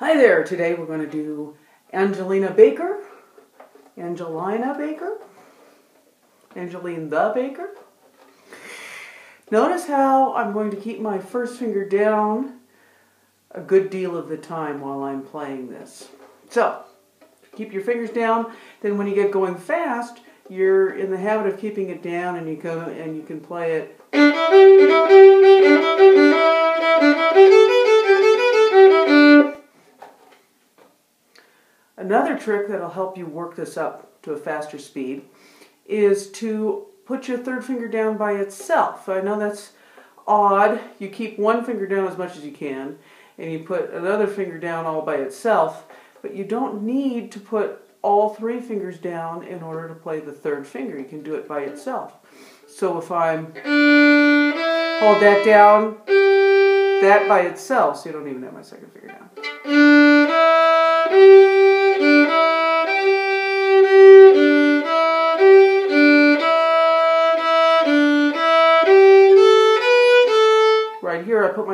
Hi there, today we're going to do Angelina Baker, Angelina Baker, Angeline the Baker. Notice how I'm going to keep my first finger down a good deal of the time while I'm playing this. So, keep your fingers down, then when you get going fast, you're in the habit of keeping it down and you go and you can play it Another trick that'll help you work this up to a faster speed is to put your third finger down by itself. I know that's odd. You keep one finger down as much as you can and you put another finger down all by itself, but you don't need to put all three fingers down in order to play the third finger. You can do it by itself. So if I'm hold that down, that by itself, so you don't even have my second finger down.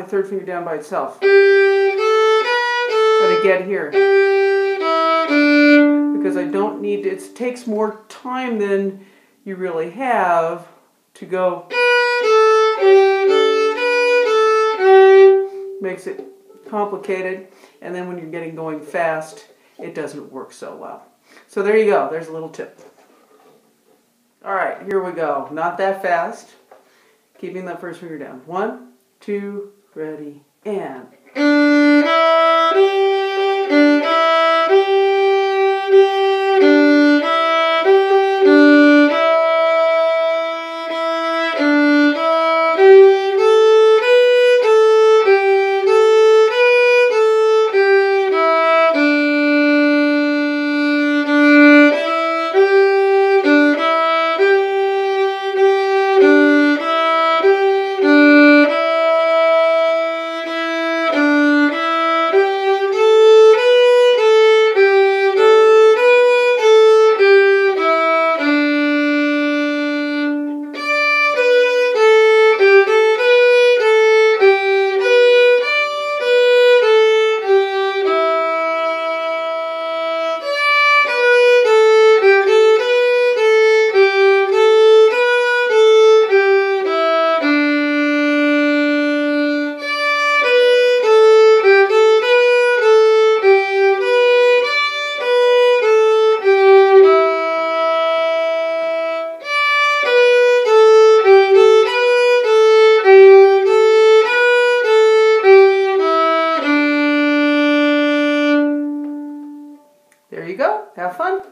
My third finger down by itself. And again here. Because I don't need, it takes more time than you really have to go. Makes it complicated. And then when you're getting going fast, it doesn't work so well. So there you go. There's a little tip. All right, here we go. Not that fast. Keeping that first finger down. One, two, ready, and. Go. Have fun.